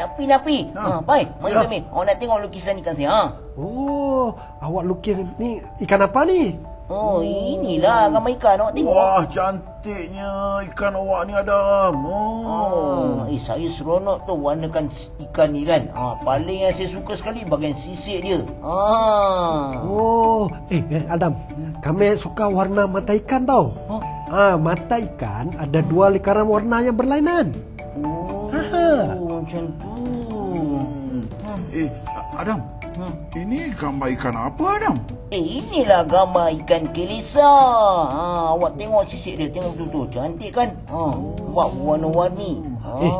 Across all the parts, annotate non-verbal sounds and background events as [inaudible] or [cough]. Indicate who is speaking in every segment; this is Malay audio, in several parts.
Speaker 1: Napi, Napi.
Speaker 2: Ha.
Speaker 1: Ha, Pai, mari
Speaker 2: Ya.
Speaker 1: Orang nak tengok lukisan ikan saya. Ha.
Speaker 3: Oh, awak lukis ni ikan apa ni?
Speaker 1: Oh, inilah gambar ikan. Awak tengok.
Speaker 2: Wah, cantiknya ikan awak ni Adam. Oh.
Speaker 1: Oh, eh saya seronok tu warnakan ikan ni kan. Ha, paling yang saya suka sekali bahagian sisik dia. Ha.
Speaker 3: Oh, eh, eh Adam, kami suka warna mata ikan tau.
Speaker 1: Ha.
Speaker 3: Ah, mata ikan ada dua lingkaran warna yang berlainan.
Speaker 1: Oh,
Speaker 3: Ha.
Speaker 1: macam tu.
Speaker 2: Hmm. Eh, Adam.
Speaker 1: Hmm.
Speaker 2: Ini gambar ikan apa Adam?
Speaker 1: Eh, inilah gambar ikan kelisa. Ha, awak tengok sisik dia, tengok betul-betul. Cantik kan? Ha, buat warna-warni. Ha.
Speaker 3: Eh,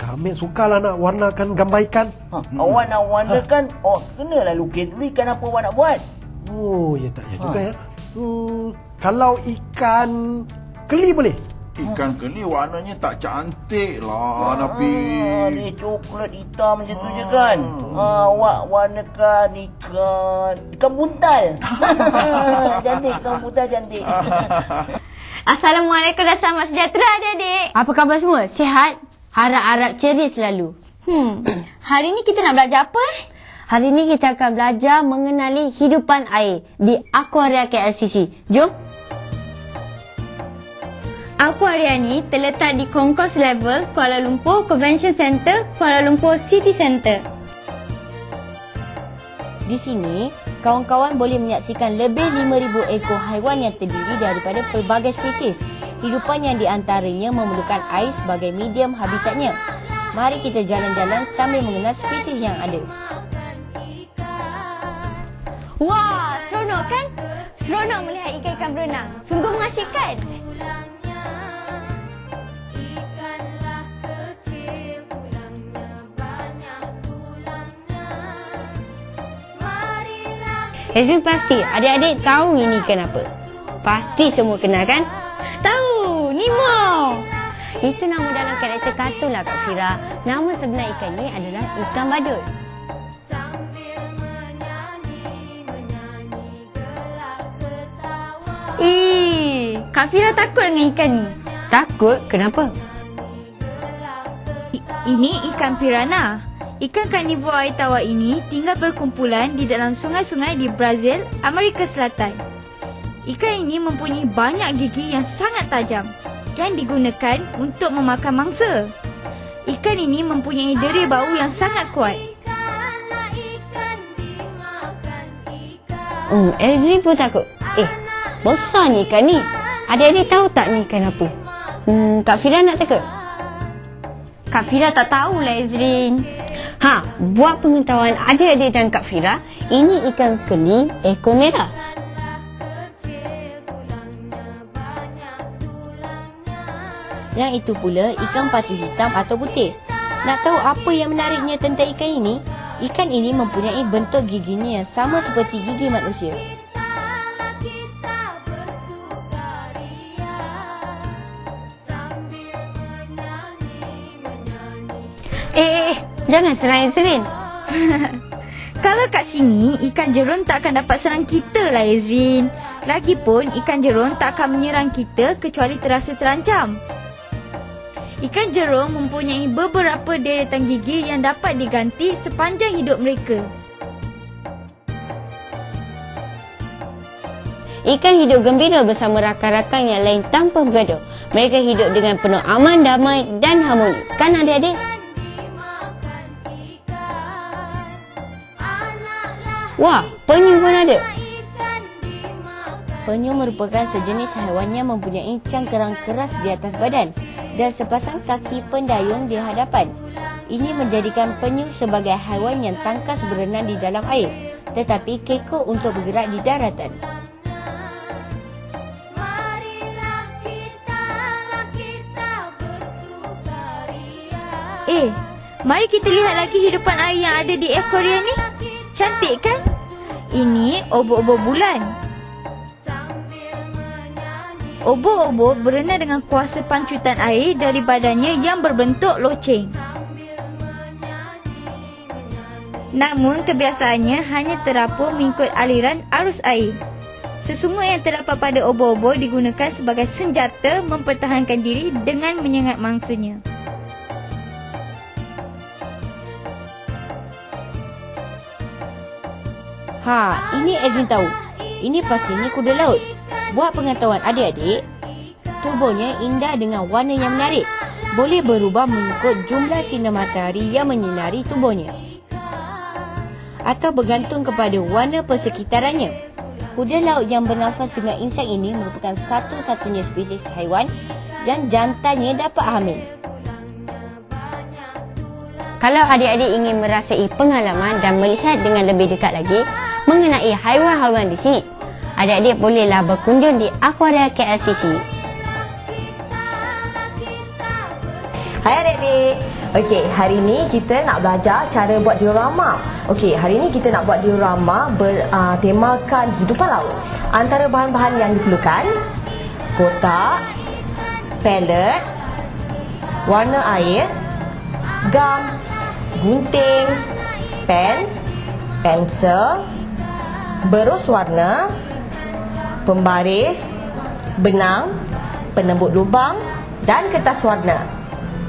Speaker 3: kami sukalah nak warnakan gambar ikan.
Speaker 1: Ha, awak nak warnakan, awak kenalah lukis dulu ikan apa awak nak buat.
Speaker 3: Oh, ya tak ya
Speaker 1: Ha.
Speaker 3: juga ya. Hmm, kalau ikan keli boleh?
Speaker 2: Ikan keli warnanya tak cantik lah,
Speaker 1: Ah,
Speaker 2: Nabi.
Speaker 1: dia coklat hitam macam tu je kan. Ha, awak warnakan ikan ikan buntal. [laughs] [laughs] cantik ikan buntal cantik. [laughs]
Speaker 4: Assalamualaikum dan selamat sejahtera adik-adik. Apa khabar semua? Sihat? Harap-harap ceria selalu. Hmm, hari ni kita nak belajar apa? eh? Hari ni kita akan belajar mengenali hidupan air di Aquaria KLCC. Jom. Aquaria ni terletak di Concourse Level, Kuala Lumpur Convention Centre, Kuala Lumpur City Centre. Di sini, kawan-kawan boleh menyaksikan lebih 5,000 ekor haiwan yang terdiri daripada pelbagai spesies. Hidupan yang diantaranya memerlukan air sebagai medium habitatnya. Mari kita jalan-jalan sambil mengenal spesies yang ada. Wah, seronok kan? Seronok melihat ikan-ikan berenang. Sungguh mengasyikkan. Hazin pasti adik-adik tahu ini ikan apa. Pasti semua kenal kan? Tahu, Nemo. Itu nama dalam karakter kartun lah Kak Fira. Nama sebenar ikan ni adalah ikan badut. Eh, Kak Fira takut dengan ikan ni. Takut? Kenapa?
Speaker 5: I- Ini ikan piranha. Ikan karnivor air tawar ini tinggal berkumpulan di dalam sungai-sungai di Brazil, Amerika Selatan. Ikan ini mempunyai banyak gigi yang sangat tajam yang digunakan untuk memakan mangsa. Ikan ini mempunyai deri bau yang sangat kuat.
Speaker 4: Hmm, Ezri pun takut. Eh, besar ni ikan ni. Adik-adik tahu tak ni ikan apa? Hmm, Kak Fira nak teka? Kak Fira tak tahulah Ezrin. Ha, buat pengetahuan adik-adik dan Kak Fira, ini ikan keli ekor merah. Yang itu pula ikan patu hitam atau putih. Nak tahu apa yang menariknya tentang ikan ini? Ikan ini mempunyai bentuk giginya yang sama seperti gigi manusia. Eh, eh, eh, jangan serang Ezrin. [laughs]
Speaker 5: Kalau kat sini, ikan jerun tak akan dapat serang kita lah Ezrin. Lagipun, ikan jerun tak akan menyerang kita kecuali terasa terancam. Ikan jerung mempunyai beberapa deretan gigi yang dapat diganti sepanjang hidup mereka.
Speaker 4: Ikan hidup gembira bersama rakan-rakan yang lain tanpa bergaduh. Mereka hidup dengan penuh aman, damai dan harmoni. Kan adik-adik? Wah, penyu pun ada. Penyu merupakan sejenis haiwan yang mempunyai cangkerang keras di atas badan dan sepasang kaki pendayung di hadapan. Ini menjadikan penyu sebagai haiwan yang tangkas berenang di dalam air tetapi kekok untuk bergerak di daratan.
Speaker 5: Eh, mari kita lihat lagi hidupan air yang ada di akuarium ni. Cantik kan? Ini obok-obok bulan. Obok-obok berenang dengan kuasa pancutan air dari badannya yang berbentuk loceng. Namun kebiasaannya hanya terapung mengikut aliran arus air. Sesungut yang terdapat pada obor-obor digunakan sebagai senjata mempertahankan diri dengan menyengat mangsanya.
Speaker 4: Ha, ini Ezin tahu. Ini pastinya kuda laut. Buat pengetahuan adik-adik, tubuhnya indah dengan warna yang menarik. Boleh berubah mengikut jumlah sinar matahari yang menyinari tubuhnya. Atau bergantung kepada warna persekitarannya. Kuda laut yang bernafas dengan insan ini merupakan satu-satunya spesies haiwan yang jantannya dapat hamil. Kalau adik-adik ingin merasai pengalaman dan melihat dengan lebih dekat lagi mengenai haiwan-haiwan di sini, adik-adik bolehlah berkunjung di Aquaria KLCC.
Speaker 6: Hai adik-adik. Okey, hari ni kita nak belajar cara buat diorama. Okey, hari ni kita nak buat diorama bertemakan uh, hidupan laut. Antara bahan-bahan yang diperlukan, kotak, palette, warna air, gam, gunting, pen, pensel, berus warna, pembaris, benang, penembuk lubang dan kertas warna.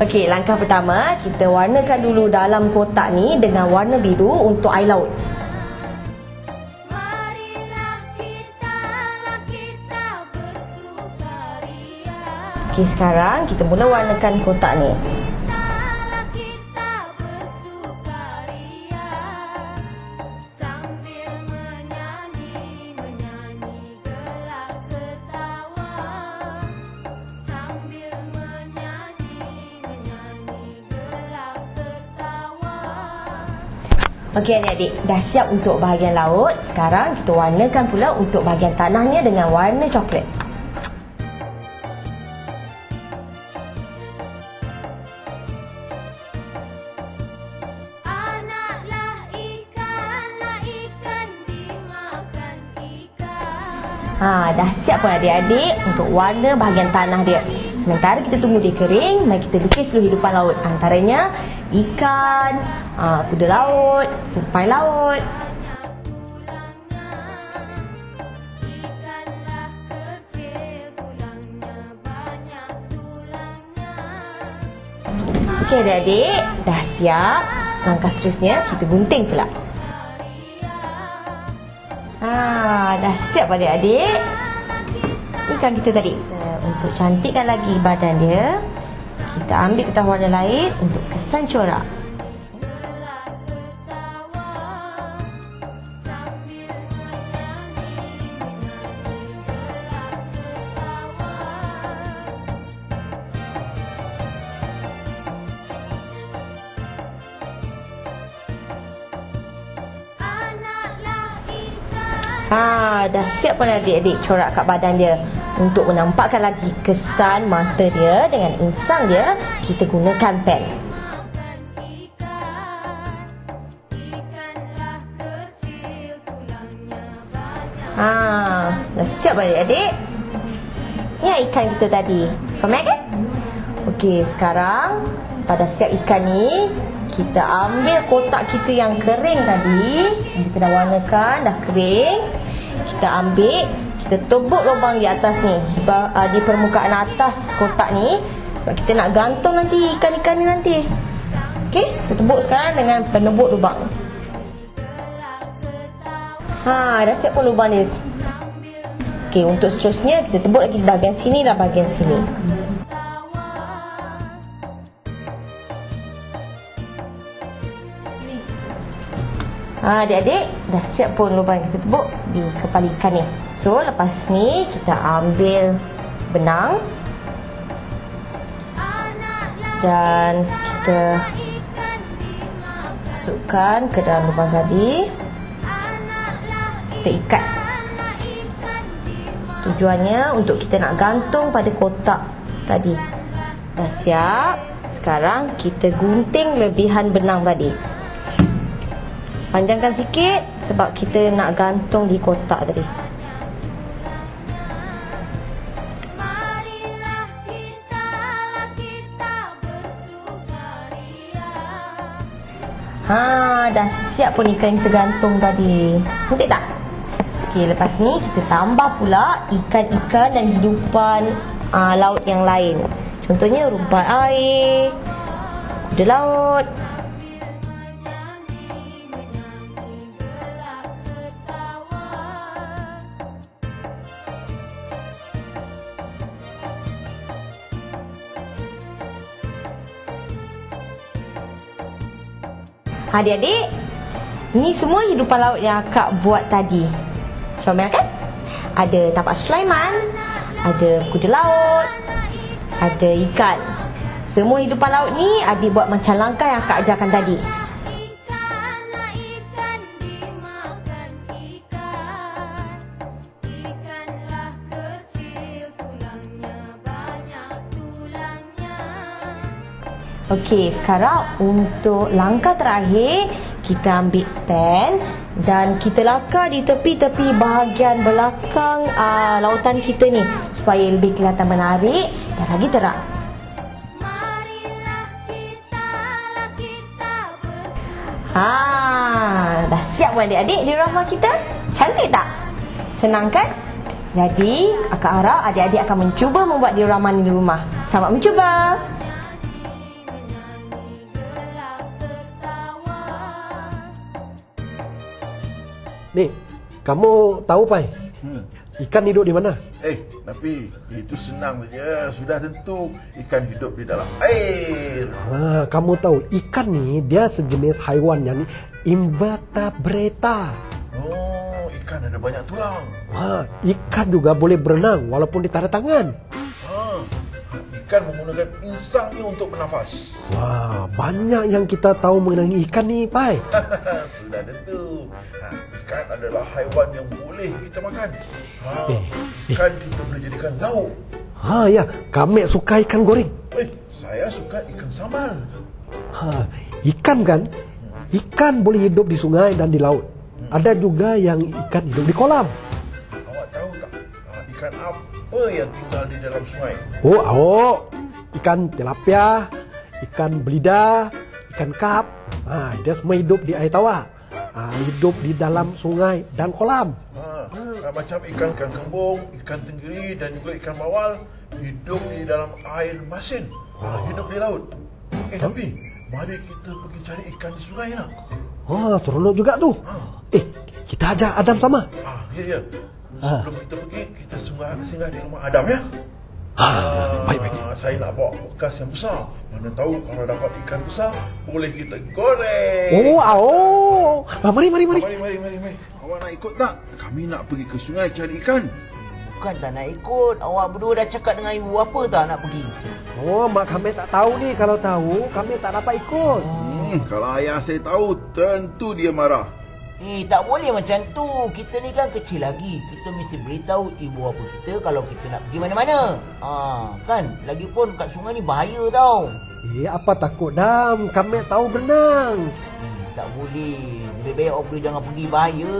Speaker 6: Okey, langkah pertama kita warnakan dulu dalam kotak ni dengan warna biru untuk air laut. Okey, sekarang kita mula warnakan kotak ni. Okey adik-adik, dah siap untuk bahagian laut. Sekarang kita warnakan pula untuk bahagian tanahnya dengan warna coklat. Ha, dah siap pun adik-adik untuk warna bahagian tanah dia. Sementara kita tunggu dia kering, mari kita lukis dulu hidupan laut. Antaranya ikan, ha, kuda laut, tupai laut. Okey adik-adik, dah siap. Langkah seterusnya kita gunting pula. Ha, dah siap adik-adik. Ikan kita tadi. Untuk cantikkan lagi badan dia, kita ambil kertas warna lain untuk kesan corak. Ha, dah siap pun adik-adik corak kat badan dia. Untuk menampakkan lagi kesan mata dia dengan insang dia, kita gunakan pen. Ha, dah siap adik-adik? Ni ikan kita tadi. Komen kan? Okey, sekarang pada siap ikan ni, kita ambil kotak kita yang kering tadi Kita dah warnakan, dah kering Kita ambil, kita tebuk lubang di atas ni uh, Di permukaan atas kotak ni Sebab kita nak gantung nanti ikan-ikan ni nanti. Okey, kita tebuk sekarang dengan penebuk lubang. Ha, dah siap pun lubang ni. Okey, untuk seterusnya kita tebuk lagi bahagian sini dan bahagian sini Ha, adik-adik dah siap pun lubang kita tebuk di kepala ikan ni. So lepas ni kita ambil benang dan kita masukkan ke dalam lubang tadi. Kita ikat. Tujuannya untuk kita nak gantung pada kotak tadi. Dah siap. Sekarang kita gunting lebihan benang tadi. Panjangkan sikit sebab kita nak gantung di kotak tadi. Ha, dah siap pun ikan yang tergantung tadi. Cantik tak? Okey, lepas ni kita tambah pula ikan-ikan dan hidupan uh, laut yang lain. Contohnya rumpat air, kuda laut. Adik-adik, ni semua hidupan laut yang akak buat tadi. Comel kan? Ada tapak Sulaiman, ada kuda laut, ada ikan. Semua hidupan laut ni adik buat macam langkah yang akak ajarkan tadi. Okey, sekarang untuk langkah terakhir kita ambil pen dan kita lakar di tepi-tepi bahagian belakang uh, lautan kita ni supaya lebih kelihatan menarik dan lagi terang.
Speaker 7: Lah
Speaker 6: Ha, dah siap pun adik-adik di rumah kita? Cantik tak? Senang kan? Jadi, akak harap adik-adik akan mencuba membuat diorama ni di rumah. Selamat mencuba!
Speaker 3: Ni, kamu tahu Pai?
Speaker 2: Hmm.
Speaker 3: Ikan hidup di mana?
Speaker 2: Eh, tapi itu senang saja. Sudah tentu ikan hidup di dalam air.
Speaker 3: Ha, kamu tahu ikan ni dia sejenis haiwan yang invertebrata.
Speaker 2: Oh, ikan ada banyak tulang.
Speaker 3: Ha, ikan juga boleh berenang walaupun di tanda tangan.
Speaker 2: Ha, ikan menggunakan insangnya untuk bernafas.
Speaker 3: Wah, banyak yang kita tahu mengenai ikan ni, Pai. [laughs]
Speaker 2: Sudah tentu. Ha, ikan adalah haiwan yang boleh kita makan. Ha,
Speaker 3: Eh,
Speaker 2: ikan kita boleh jadikan lauk.
Speaker 3: Ha, ya, kami suka ikan goreng.
Speaker 2: Eh, saya suka ikan sambal.
Speaker 3: Ha, ikan kan? Ikan boleh hidup di sungai dan di laut. Ada juga yang ikan hidup di kolam.
Speaker 2: Awak tahu tak ha, ikan apa yang tinggal di dalam sungai?
Speaker 3: Oh, oh, ikan tilapia, ikan belida, ikan kap. Ha, dia semua hidup di air tawar. Ha, hidup di dalam sungai dan kolam.
Speaker 2: Ha, ha, macam ikan ikan kembung, ikan tenggiri dan juga ikan bawal hidup di dalam air masin. Ha, hidup di laut. Eh tapi mari kita pergi cari ikan di sungai nak.
Speaker 3: Oh, seronok juga tu. Eh, kita ajak Adam sama.
Speaker 2: Ah, ya ya.
Speaker 3: Ah.
Speaker 2: Sebelum kita pergi, kita singgah, singgah di rumah Adam ya.
Speaker 3: Ha, baik, baik.
Speaker 2: Ah, Saya nak bawa bekas yang besar. Mana tahu kalau dapat ikan besar, boleh kita goreng.
Speaker 3: Oh, ah, oh. Ah, mari, mari, mari.
Speaker 2: Mari, mari, mari, mari. Awak nak ikut tak? Kami nak pergi ke sungai cari ikan.
Speaker 1: Bukan tak nak ikut. Awak berdua dah cakap dengan ibu apa tak nak pergi?
Speaker 3: Oh, mak kami tak tahu ni. Kalau tahu, kami tak dapat ikut.
Speaker 2: Hmm, kalau ayah saya tahu, tentu dia marah.
Speaker 1: Eh, tak boleh macam tu. Kita ni kan kecil lagi. Kita mesti beritahu ibu bapa kita kalau kita nak pergi mana-mana. Ha, kan? Lagipun kat sungai ni bahaya tau.
Speaker 3: Eh, apa takut, Dam? Kami tahu berenang.
Speaker 1: Hmm, tak boleh. Lebih baik awak berdua jangan pergi bahaya.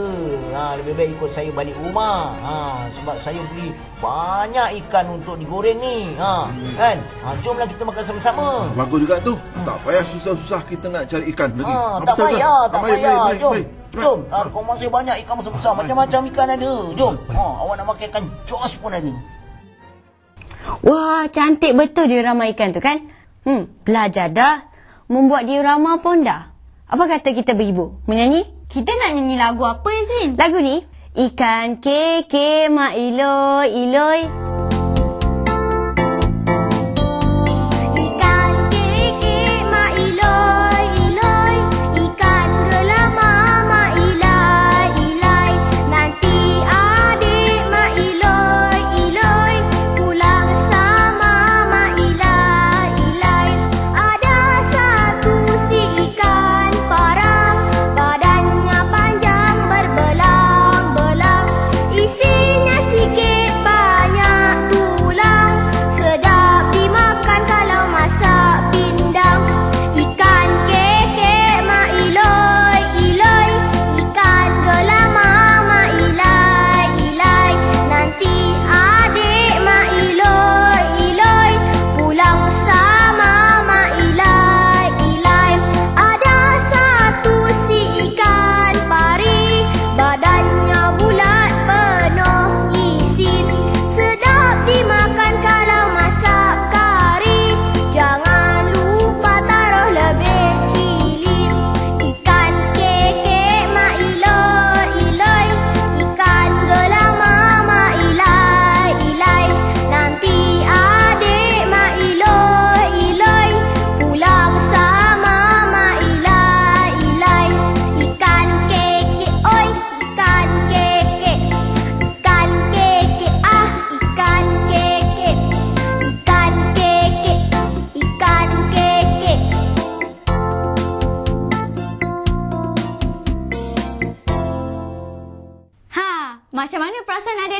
Speaker 1: Ha, lebih baik ikut saya balik rumah. Ha, sebab saya beli banyak ikan untuk digoreng ni. Ha, kan? Ha, jomlah kita makan sama-sama.
Speaker 2: Bagus juga tu. Tak payah susah-susah kita nak cari ikan lagi.
Speaker 1: Ha,
Speaker 2: Ah,
Speaker 1: tak payah, tak
Speaker 2: Ah,
Speaker 1: payah.
Speaker 2: Mari, mari,
Speaker 1: Jom.
Speaker 2: mari.
Speaker 1: Jom. Ha, kau masih banyak ikan besar-besar. Macam-macam ikan ada. Jom. Ha, awak nak makan ikan jos pun ada.
Speaker 4: Wah, cantik betul diorama ikan tu kan? Hmm, belajar dah. Membuat diorama pun dah. Apa kata kita beribu? Menyanyi?
Speaker 5: Kita nak nyanyi lagu apa Izrin?
Speaker 4: Lagu ni? Ikan keke mak iloi iloi.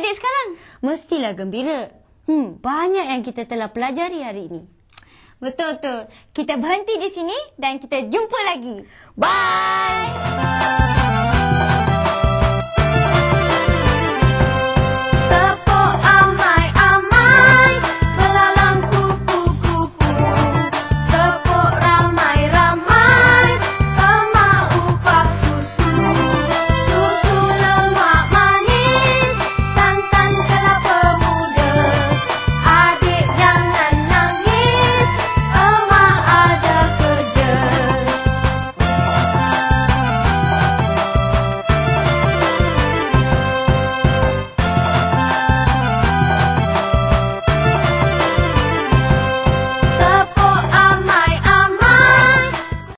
Speaker 4: Adik-adik sekarang? Mestilah gembira. Hmm, banyak yang kita telah pelajari hari ini. Betul, betul. Kita berhenti di sini dan kita jumpa lagi. Bye!